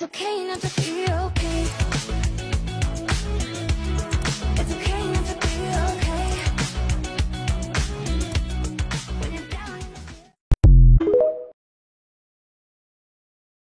It's okay not to feel.